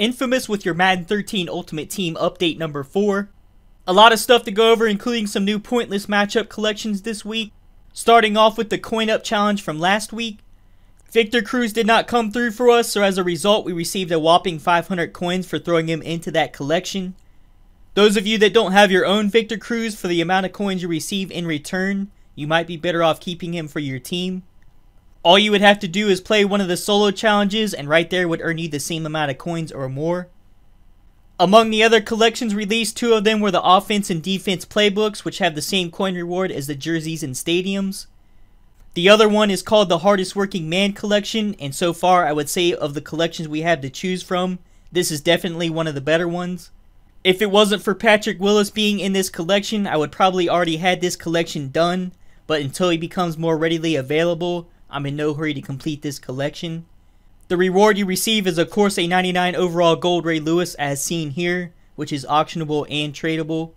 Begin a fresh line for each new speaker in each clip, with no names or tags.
Infamous with your Madden 13 Ultimate Team update number 4. A lot of stuff to go over, including some new pointless matchup collections this week. Starting off with the coin up challenge from last week. Victor Cruz did not come through for us, so as a result, we received a whopping 500 coins for throwing him into that collection. Those of you that don't have your own Victor Cruz, for the amount of coins you receive in return, you might be better off keeping him for your team. All you would have to do is play one of the solo challenges and right there would earn you the same amount of coins or more. Among the other collections released, two of them were the offense and defense playbooks, which have the same coin reward as the jerseys and stadiums. The other one is called the Hardest Working Man collection, and so far I would say of the collections we have to choose from, this is definitely one of the better ones. If it wasn't for Patrick Willis being in this collection, I would probably already had this collection done, but until he becomes more readily available, I'm in no hurry to complete this collection. The reward you receive is of course a 99 overall gold Ray Lewis as seen here, which is auctionable and tradable.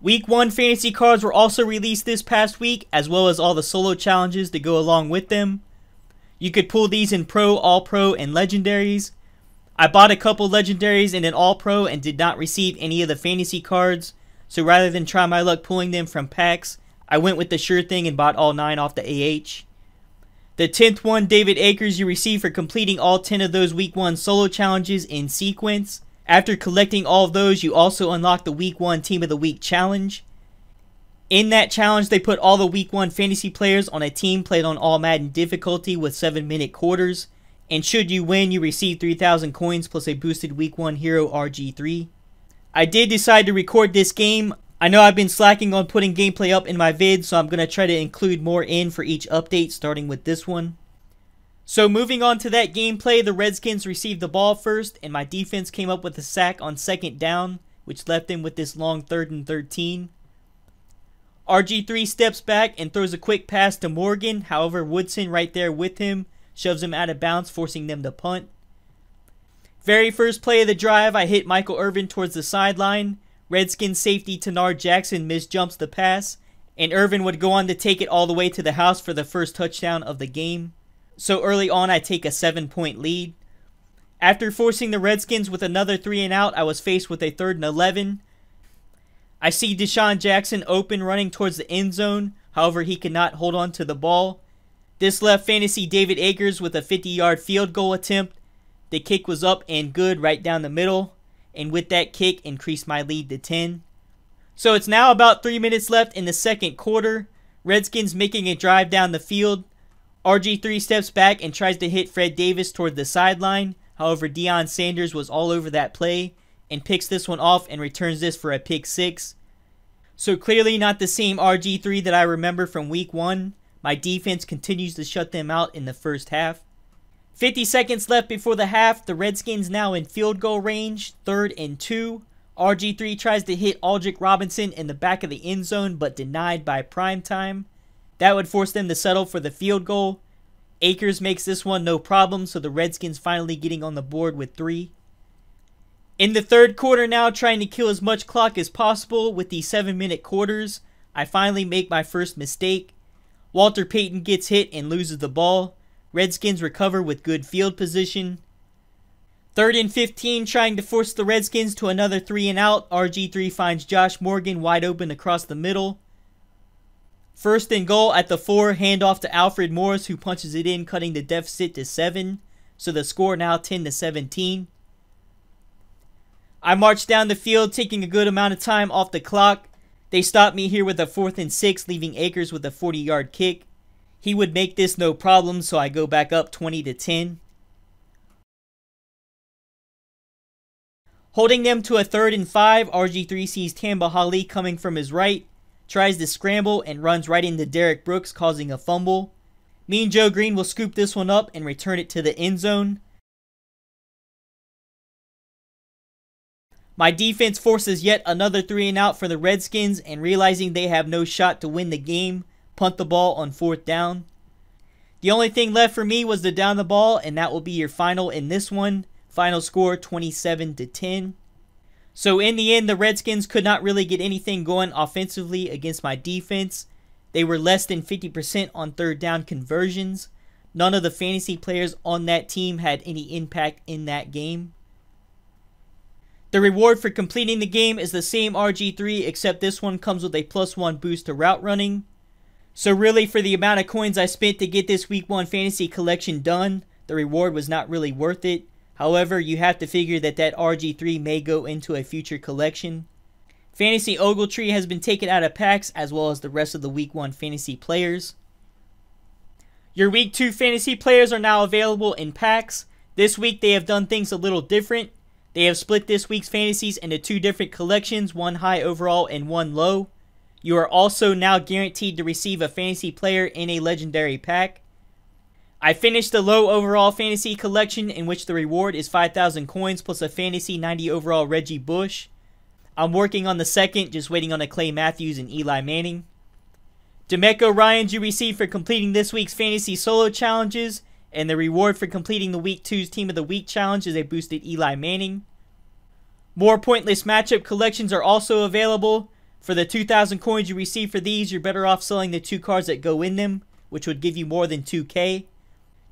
Week 1 fantasy cards were also released this past week, as well as all the solo challenges that go along with them. You could pull these in Pro, All Pro, and Legendaries. I bought a couple Legendaries and an All Pro and did not receive any of the fantasy cards, so rather than try my luck pulling them from packs, I went with the sure thing and bought all 9 off the AH. The 10th one, David Akers, you receive for completing all 10 of those Week 1 solo challenges in sequence. After collecting all of those, you also unlock the Week 1 Team of the Week challenge. In that challenge, they put all the Week 1 fantasy players on a team played on all Madden difficulty with 7 minute quarters. And should you win, you receive 3,000 coins plus a boosted Week 1 hero RG3. I did decide to record this game. I know I've been slacking on putting gameplay up in my vids, so I'm going to try to include more in for each update, starting with this one. So moving on to that gameplay, the Redskins received the ball first, and my defense came up with a sack on second down, which left them with this long third and 13. RG3 steps back and throws a quick pass to Morgan, however Woodson right there with him shoves him out of bounds, forcing them to punt. Very first play of the drive, I hit Michael Irvin towards the sideline, Redskins safety Tanard Jackson misjumps the pass, and Irvin would go on to take it all the way to the house for the first touchdown of the game. So early on, I take a seven point lead. After forcing the Redskins with another three and out, I was faced with a third and 11. I see DeSean Jackson open running towards the end zone, however, he could not hold on to the ball. This left fantasy David Akers with a 50 yard field goal attempt. The kick was up and good right down the middle and with that kick increased my lead to 10. So it's now about 3 minutes left in the second quarter. Redskins making a drive down the field. RG3 steps back and tries to hit Fred Davis toward the sideline. However, Deion Sanders was all over that play and picks this one off and returns this for a pick 6. So clearly not the same RG3 that I remember from week 1. My defense continues to shut them out in the first half. 50 seconds left before the half. The Redskins now in field goal range, third and two. RG3 tries to hit Aldrick Robinson in the back of the end zone, but denied by primetime. That would force them to settle for the field goal. Akers makes this one no problem, so the Redskins finally getting on the board with three. In the third quarter now, trying to kill as much clock as possible with these seven minute quarters, I finally make my first mistake. Walter Payton gets hit and loses the ball. Redskins recover with good field position. Third and 15, trying to force the Redskins to another three and out. RG3 finds Josh Morgan wide open across the middle. First and goal at the four, handoff to Alfred Morris, who punches it in, cutting the deficit to seven. So the score now 10 to 17. I march down the field, taking a good amount of time off the clock. They stop me here with a fourth and six, leaving Akers with a 40 yard kick. He would make this no problem, so I go back up 20 to 10. Holding them to a third and five, RG3 sees Tamba Hali coming from his right, tries to scramble and runs right into Derrick Brooks, causing a fumble. Mean Joe Greene will scoop this one up and return it to the end zone. My defense forces yet another three and out for the Redskins, and realizing they have no shot to win the game, punt the ball on fourth down. The only thing left for me was to down the ball, and that will be your final in this one. Final score 27 to 10. So in the end, the Redskins could not really get anything going offensively against my defense. They were less than 50% on third down conversions. None of the fantasy players on that team had any impact in that game. The reward for completing the game is the same RG3 except this one comes with a plus 1 boost to route running. So really for the amount of coins I spent to get this week 1 fantasy collection done, the reward was not really worth it. However, you have to figure that that RG3 may go into a future collection. Fantasy Ogletree has been taken out of packs as well as the rest of the week 1 fantasy players. Your week 2 fantasy players are now available in packs. This week they have done things a little different. They have split this week's fantasies into two different collections, one high overall and one low. You are also now guaranteed to receive a fantasy player in a legendary pack. I finished the low overall fantasy collection in which the reward is 5,000 coins plus a fantasy 90 overall Reggie Bush. I'm working on the second, just waiting on a Clay Matthews and Eli Manning. DeMeco Ryans you receive for completing this week's fantasy solo challenges and the reward for completing the Week 2's Team of the Week challenge is a boosted Eli Manning. More pointless matchup collections are also available. For the 2,000 coins you receive for these, you're better off selling the two cards that go in them, which would give you more than 2k.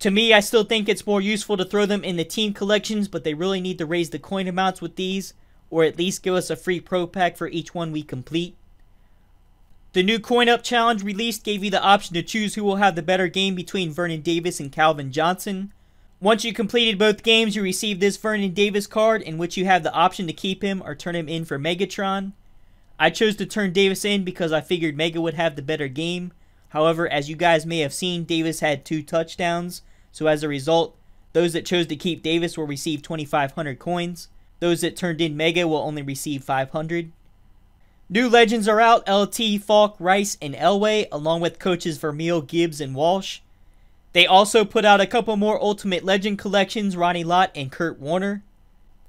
To me, I still think it's more useful to throw them in the team collections, but they really need to raise the coin amounts with these, or at least give us a free pro pack for each one we complete. The new Coin Up Challenge released gave you the option to choose who will have the better game between Vernon Davis and Calvin Johnson. Once you completed both games, you receive this Vernon Davis card in which you have the option to keep him or turn him in for Megatron. I chose to turn Davis in because I figured Mega would have the better game. However, as you guys may have seen, Davis had two touchdowns, so as a result, those that chose to keep Davis will receive 2,500 coins. Those that turned in Mega will only receive 500. New legends are out LT, Faulk, Rice, and Elway, along with coaches Vermeil, Gibbs, and Walsh. They also put out a couple more Ultimate Legend collections, Ronnie Lott and Kurt Warner.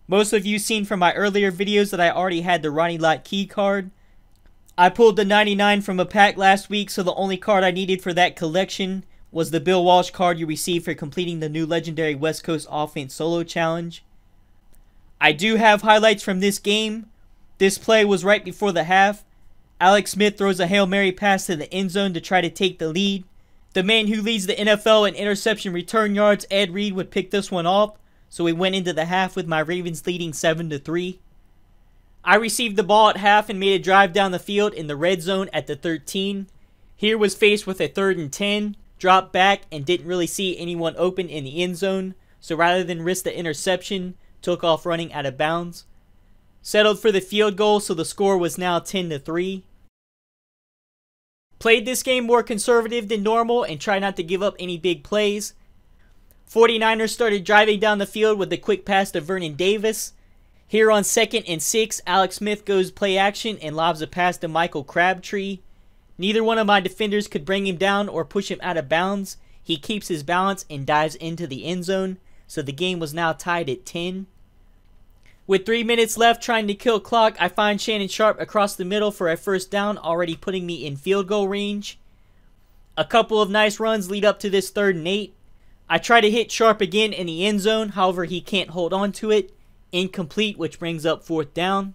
Most of you seen from my earlier videos that I already had the Ronnie Lott key card. I pulled the 99 from a pack last week, so the only card I needed for that collection was the Bill Walsh card you received for completing the new legendary West Coast Offense Solo Challenge. I do have highlights from this game, this play was right before the half. Alex Smith throws a Hail Mary pass to the end zone to try to take the lead. The man who leads the NFL in interception return yards, Ed Reed, would pick this one off, so we went into the half with my Ravens leading 7 to 3. I received the ball at half and made a drive down the field in the red zone at the 13. Here was faced with a third and 10, dropped back and didn't really see anyone open in the end zone, so rather than risk the interception, took off running out of bounds settled for the field goal, so the score was now 10 to 3. Played this game more conservative than normal and tried not to give up any big plays. 49ers started driving down the field with a quick pass to Vernon Davis. Here on second and six, Alex Smith goes play action and lobs a pass to Michael Crabtree. Neither one of my defenders could bring him down or push him out of bounds. He keeps his balance and dives into the end zone, so the game was now tied at 10. With three minutes left trying to kill clock, I find Shannon Sharpe across the middle for a first down, already putting me in field goal range. A couple of nice runs lead up to this third and eight. I try to hit Sharpe again in the end zone, however he can't hold on to it. Incomplete, which brings up fourth down.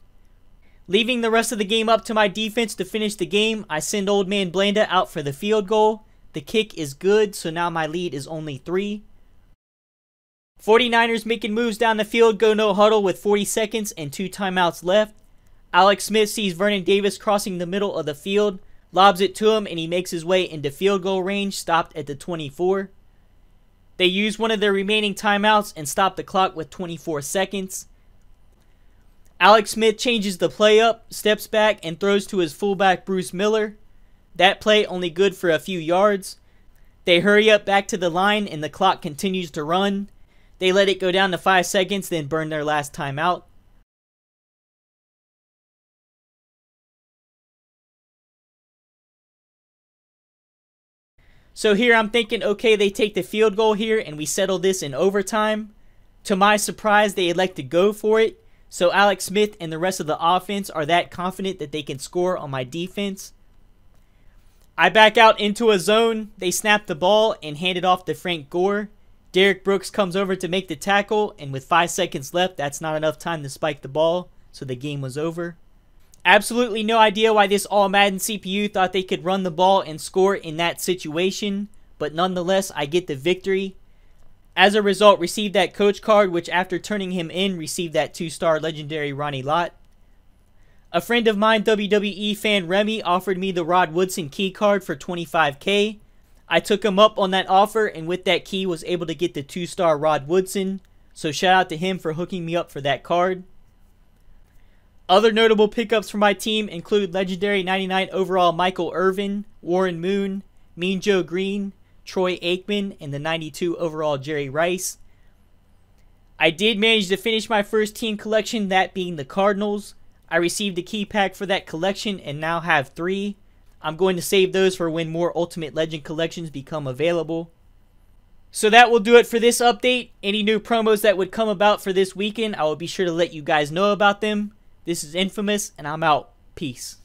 Leaving the rest of the game up to my defense to finish the game, I send old man Blanda out for the field goal. The kick is good, so now my lead is only three. 49ers making moves down the field, go no huddle with 40 seconds and two timeouts left. Alex Smith sees Vernon Davis crossing the middle of the field, lobs it to him, and he makes his way into field goal range, stopped at the 24. They use one of their remaining timeouts and stop the clock with 24 seconds. Alex Smith changes the play up, steps back, and throws to his fullback Bruce Miller. That play only good for a few yards. They hurry up back to the line, and the clock continues to run. They let it go down to 5 seconds, then burn their last time So here I'm thinking, okay, they take the field goal here and we settle this in overtime. To my surprise, they elect to go for it. So Alex Smith and the rest of the offense are that confident that they can score on my defense. I back out into a zone. They snap the ball and hand it off to Frank Gore. Derrick Brooks comes over to make the tackle, and with five seconds left, that's not enough time to spike the ball, so the game was over. Absolutely no idea why this All Madden CPU thought they could run the ball and score in that situation, but nonetheless, I get the victory. As a result, received that coach card, which after turning him in, received that two-star legendary Ronnie Lott. A friend of mine, WWE fan Remy, offered me the Rod Woodson key card for 25k. I took him up on that offer, and with that key was able to get the two-star Rod Woodson. So shout out to him for hooking me up for that card. Other notable pickups for my team include legendary 99 overall Michael Irvin, Warren Moon, Mean Joe Greene, Troy Aikman, and the 92 overall Jerry Rice. I did manage to finish my first team collection, that being the Cardinals. I received a key pack for that collection and now have three. I'm going to save those for when more Ultimate Legend collections become available. So that will do it for this update. Any new promos that would come about for this weekend, I will be sure to let you guys know about them. This is Infamous, and I'm out. Peace.